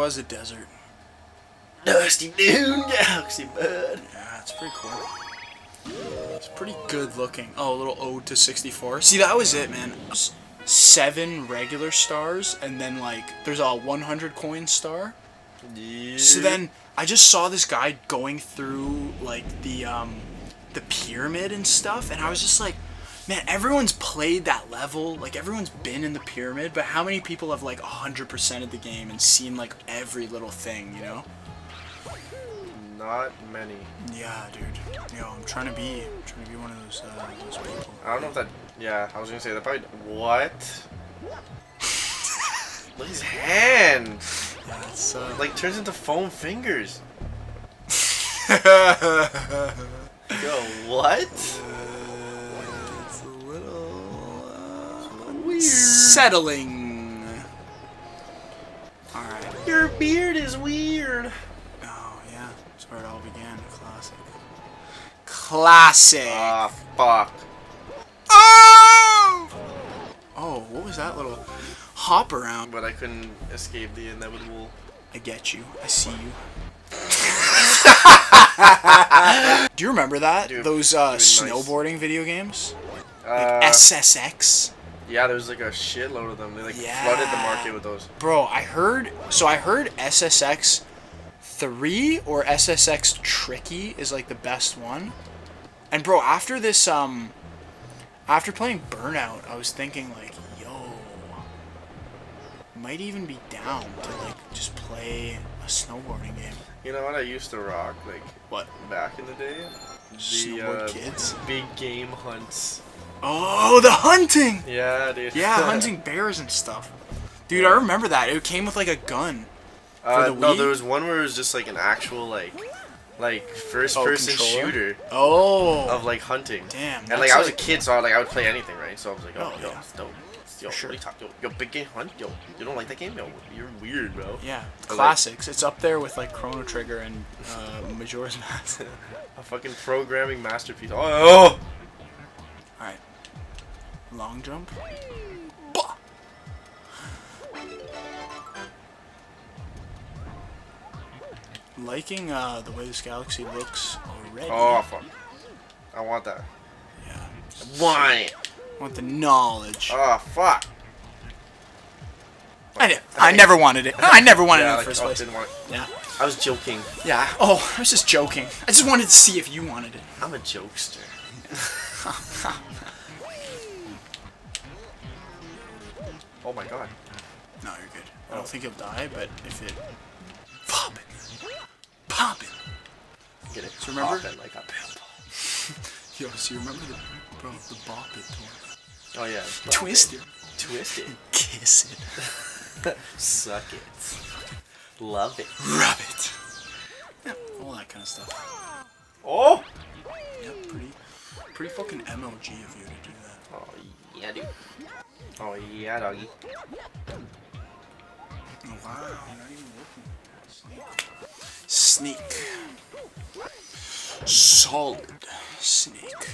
Was a desert. Dusty Dune Galaxy, bud. Yeah, it's pretty cool. It's pretty good looking. Oh, a little ode to 64. See, that was it, man. Seven regular stars, and then like there's a 100 coin star. Yeah. So then I just saw this guy going through like the um the pyramid and stuff and I was just like man everyone's played that level like everyone's been in the pyramid but how many people have like 100% of the game and seen like every little thing you know Not many. yeah dude yo I'm trying to be I'm trying to be one of those uh, those people I don't know if that. Yeah, I was gonna say that probably. What? Look at his hand. yeah it's uh Like turns into foam fingers. Yo, what? Settling all right Your beard is weird. Oh yeah, that's where it all began. Classic. Classic. Ah, fuck. oh! Oh, what was that little hop around? But I couldn't escape the inevitable. I get you. I see you. Do you remember that? Dude, Those uh, dude, nice. snowboarding video games? Uh, SSX? Yeah, there's like a shitload of them. They like Yeah. flooded the market with those. Bro, I heard. So I heard SSX 3 or SSX Tricky is like the best one. And bro, after this, um. After playing Burnout, I was thinking, like, yo. Might even be down to, like, just play a snowboarding game. You know what I used to rock like What? back in the day? The Snowboard uh, kids? big game hunts. Oh, the hunting! Yeah, dude. Yeah, hunting bears and stuff. Dude, I remember that. It came with, like, a gun. Uh, the no, there was one where it was just like an actual like, like first Oh, person controller? shooter Oh. of like hunting. Damn, And like I was a kid, so I, like I would play anything, right? So I was like, oh, Oh, yo, yeah. dope. Yo, Sure. what are you talking? Yo, yo, big game hunt. Yo, you don't like that game? Yo, you're weird, bro. Yeah, But, like- classics. it's up there with like Chrono Trigger and uh, Majora's Mask. A fucking programming masterpiece. Oh, oh. All right, long jump. Bah! Liking uh, the way this galaxy looks already. Oh, fuck. I want that. Yeah, Why? want the knowledge. Oh, fuck. I, did. I never wanted it. I never wanted Yeah, it in like, the first oh, place. didn't want. Yeah. I was joking. Yeah. Oh, I was just joking. I just wanted to see if you wanted it. I'm a jokester. oh my god. No, you're good. I don't think you'll die, but if it pop it, pop it. Get it? So remember- Poppin' like a pimple. Yo, so you remember the bro the bop it? Oh yeah. Twist it, Twist it. kiss it, Suck it. Love it. rub it. Yeah, all that kind of stuff. Oh. Yep, pretty, pretty fucking MLG of you to do that. Oh yeah, dude. Oh yeah, doggy. Oh, wow. Sneak. Solid snake.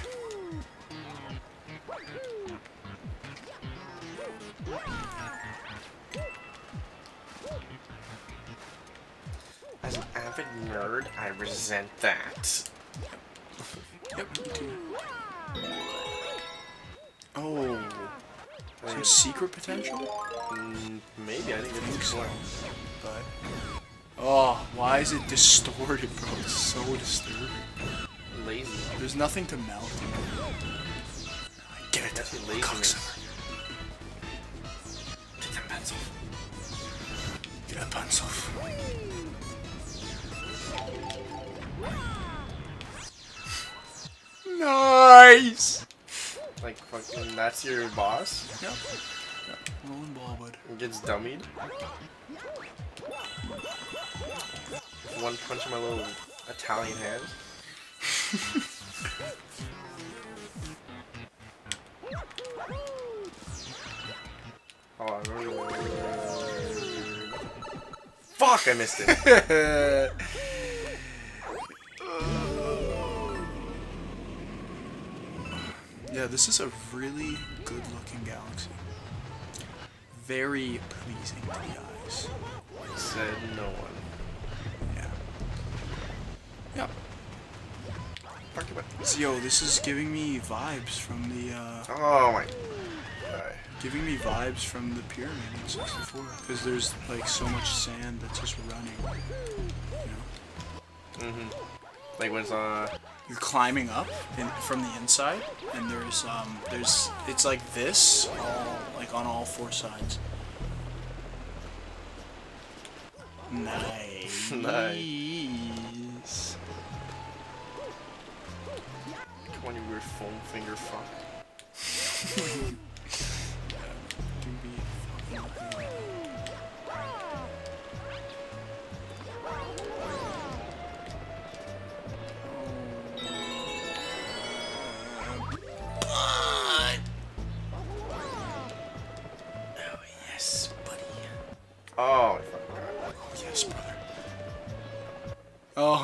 As an avid nerd, I resent that. Yep, me too. Oh, some secret potential? mm, maybe I didn't think get so. But oh, why is it distorted, bro? It's so disturbing. Lazy. There's nothing to melt. Give it That's to your the laziness. cocksucker. Take that pencil. Get a pencil. Nice. Like fucking, that's your boss. Yep. yep. Rolling ball, bud. It gets dummied. One punch in my little Italian hand. oh, I remember. Fuck! I missed it. Yeah, this is a really good looking galaxy. very pleasing to the eyes. Said no one. Yeah. Yep. Fuck you, man. So, yo, this is giving me vibes from the, uh, Oh my. Alright. giving me vibes from the pyramid in 64. Because there's, like, so much sand that's just running. You know? Mm-hmm. Like when it's uh You're climbing up in, from the inside, and there's, um, there's, it's like this, all, like, on all four sides. Nice. Nice. come on you weird foam finger fuck.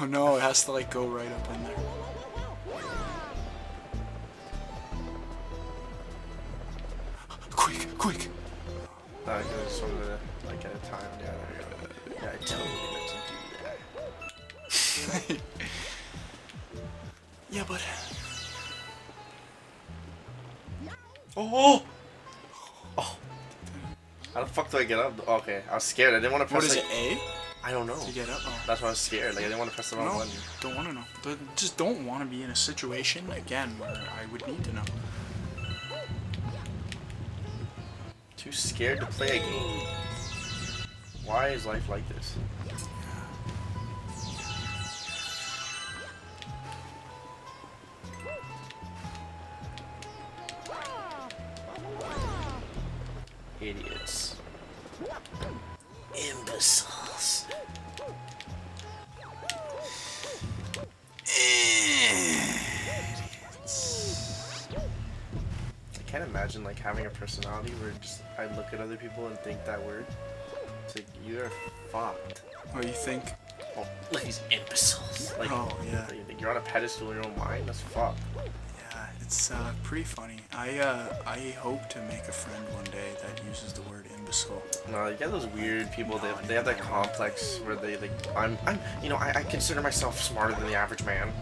Oh no, it has to like go right up in there. Quick, quick. Uh, I just wanted to like at a time, yeah, there you go. Yeah, I totally meant to do that. yeah, but Oh! Oh! How the fuck do I get up? Okay, I was scared. I didn't want to press what is like, it? A? I don't know. To get up? Oh. That's why I was scared. Like I didn't want to press the wrong No, button. don't want to know. But just don't want to be in a situation again where I would need to know. Too scared to play a game. Why is life like this? Personality where just I look at other people and think that word. It's like you're fucked. What do you think? Oh, look these imbeciles. Like, Oh, yeah. like, you're on a pedestal in your own mind. That's fucked. Yeah, it's uh, pretty funny. I uh, I hope to make a friend one day that uses the word imbecile. No, you get those weird people. They, they have that complex where they like I'm I'm you know I, I consider myself smarter than the average man.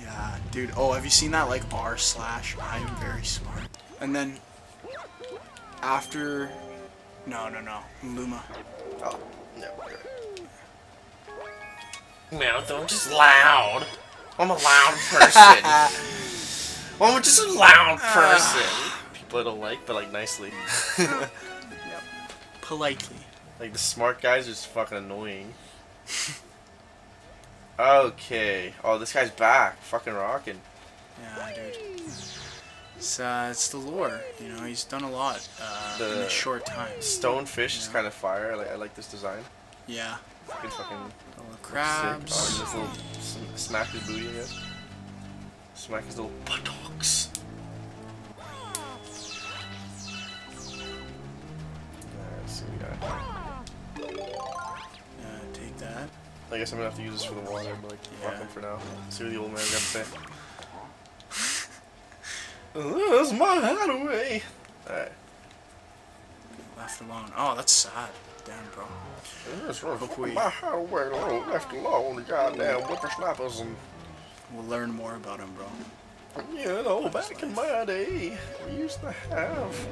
Yeah, dude. Oh, have you seen that like r slash? I am very smart. And then after, no, no, no, Luma. Oh no. Mouth, I'm just loud. I'm a loud person. I'm just a loud ah. person. People I don't like, but like nicely. Yep. Politely. Like the smart guys are just fucking annoying. okay. Oh, this guy's back. Fucking rocking. Yeah, dude. It's uh, it's the lore. You know, he's done a lot uh, in a short time. Stonefish is kind of fire. I like, I like this design. Yeah. Fucking The little sick. crabs. Oh, little sm- smack his booty, guess. Smack his little buttocks. Alright, let's see what we got. Uh, take that. I guess I'm gonna have to use this for the water, but like, fuck him for now. See what the old man got to say. That's my hideaway. Alright. Left alone. Oh, that's sad. Damn, bro. That's right. Hope we- My hideaway alone, left alone, goddamn whippersnappers and We'll learn more about him, bro. You know, back in my day, we used to have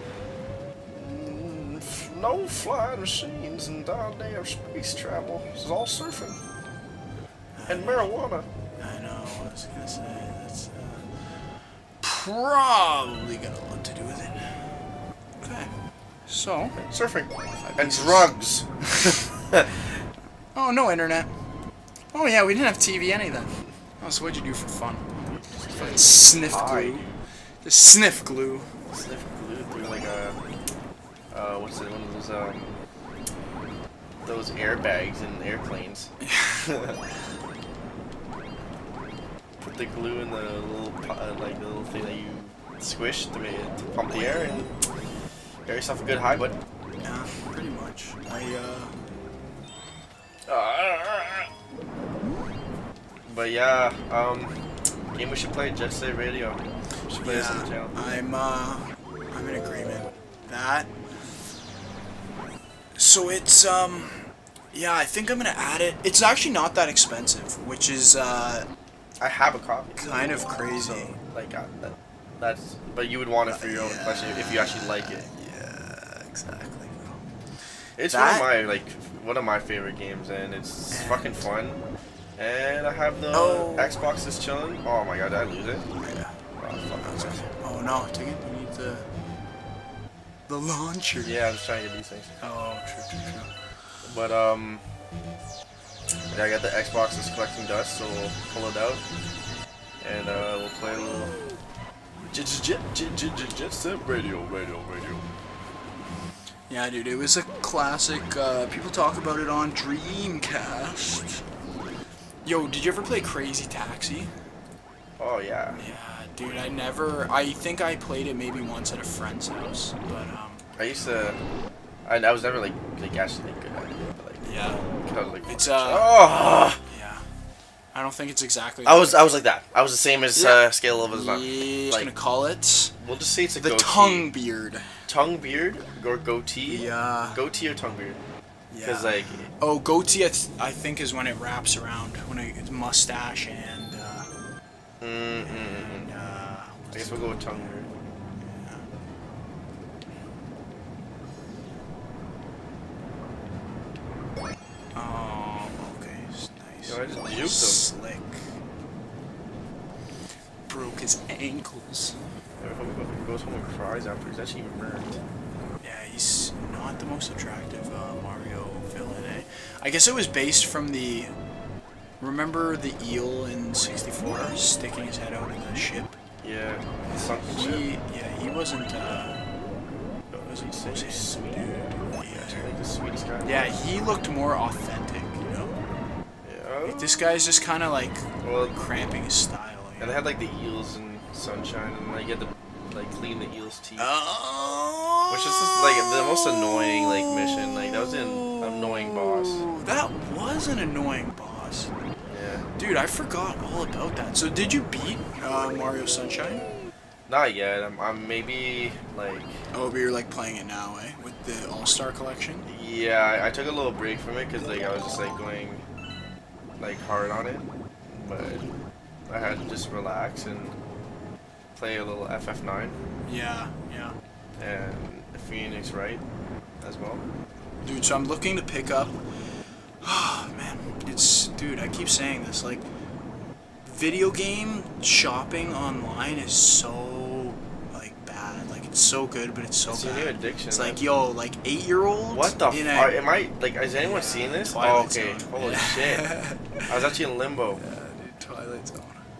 mm, no flying machines and goddamn space travel. This is all surfing and marijuana. I know. I was gonna say that's uh, probably got a lot to do with it. Okay. So. Surfing and drugs. Oh, no internet. Oh yeah, we didn't have TV any then. Oh, so what'd you do for fun? Fucking sniff glue. Just sniff glue. Sniff glue through like a uh, what's it? One of those um those airbags in airplanes. The glue in the little uh, like the little thing that you squish to, make, to pump the air and get yourself a good high, bud. Yeah, pretty much. I uh. But yeah, um, game we should play Jet Set Radio. We should play this on the Yeah, channel. I'm uh, I'm in agreement. That So it's um, yeah, I think I'm gonna add it. It's actually not that expensive, which is uh, I have a copy. kind of crazy. So, like, uh, that, that's. But you would want it for your own Yeah. collection if you actually like it. Yeah, exactly. It's That- one of my like one of my favorite games, and it's And- fucking fun. And I have the Oh. Xbox is chilling. Oh my god, did I lose it? Yeah. Oh. Oh no, take it. You need the the launcher. Yeah, I'm just trying to get these things. Oh, true, true, true. But um, yeah, I got the Xbox that's collecting dust, so we'll pull it out, and uh, we'll play a little jet radio radio radio. Yeah, dude, it was a classic. Uh, people talk about it on Dreamcast. Yo, did you ever play Crazy Taxi? Oh yeah. Yeah, dude, I never. I think I played it maybe once at a friend's house, but um, I used to. I, I was never like like actually good at it, but like yeah, 'cause I was like. It's, uh, Oh! yeah. I don't think it's exactly. I was I was like that. I was the same as Yeah. uh, scale of as Yeah, not. just like- gonna call it We'll just say it's a the goatee. tongue beard. tongue beard or goatee. Yeah. Goatee or tongue beard? Yeah. Because like Oh, goatee, I, th- I think is when it wraps around, when it, it's mustache and, uh, mm, mm, mm, and, uh, I guess we'll go with tongue beard. oh, okay, s- nice. Yo, I just juked him. Slick. Broke his ankles. I hope he goes home and cries after he's actually murked. Yeah, he's not the most attractive uh, Mario villain, eh? I guess it was based from the. Remember the eel in 64 sticking his head out of the ship? Yeah, the ship. He, yeah, he wasn't, uh. wasn't sweet dude. Yeah, like the sweetest guy. Yeah, he looked more authentic, you know? Yeah. Like, this guy's just kind of like Well, cramping his style. And they had like the eels and sunshine, and like you had to like clean the eel's teeth. Oh. Which is just like the most annoying like mission. Like that was an annoying boss. That was an annoying boss. Yeah. Dude, I forgot all about that. So did you beat uh, Mario Sunshine? Not yet. I'm, I'm maybe like Oh, but you're like playing it now, eh? With the All Star Collection. yeah. I, I took a little break from it because like I was just like going like hard on it, but I had to just relax and play a little FF9 Yeah, yeah. and Phoenix Wright as well. Dude, so I'm looking to pick up. Oh man, it's dude. I keep saying this. Like, video game shopping online is so like bad. Like, it's so good, but it's so It's a bad. new addiction. It's like, yo, like eight year old. What the in fuck? Am I like? Has anyone Yeah, seen this? Oh, okay. Zone. Holy Yeah. shit! I was actually in limbo. Yeah, dude, Twilight Zone.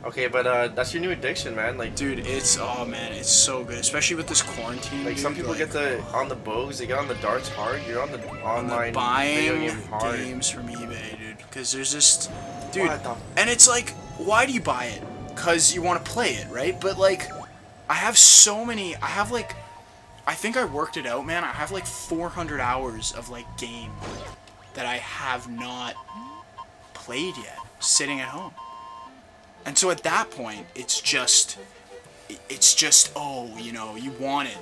Okay, but uh, that's your new addiction, man. Like, Dude, it's oh man, it's so good, especially with this quarantine. like some dude, people get the on the bows, they get on the darts hard. You're on the on the online buying game hard. games from eBay, dude. Because there's just, dude, and it's like, why do you buy it? Because you want to play it, right? But like, I have so many. I have like, I think I worked it out, man. I have like 400 hours of like game that I have not played yet, sitting at home. And so at that point, it's just, it's just, oh, you know, you want it.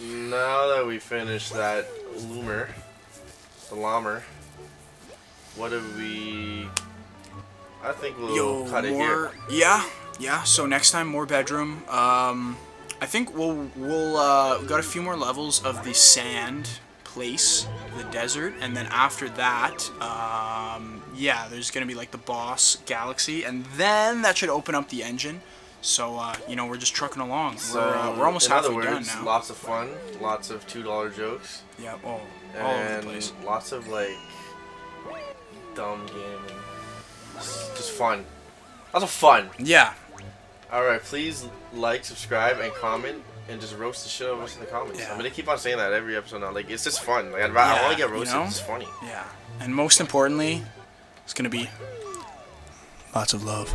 Now that we finished that loomer, the llama, what have we? I think we'll Yo, cut it here. Yeah, yeah. So next time, more bedroom. Um, I think we'll we'll uh, we got a few more levels of the sand place, the desert, and then after that, um, yeah, there's gonna be like the boss galaxy, and then that should open up the engine. So uh, you know, we're just trucking along. So, we're uh, we're almost in halfway other words, done now. lots of fun, lots of two dollar jokes, yeah. Oh, all over the and place. lots of like dumb gaming. Just just fun. Lots of fun. Yeah. All right, please like, subscribe, and comment, and just roast the shit out of us in the comments. Yeah. I'm gonna keep on saying that every episode now. Like it's just fun. Like I'd rather, I want to get you roasted. know? It's funny. Yeah. And most importantly, it's gonna be lots of love.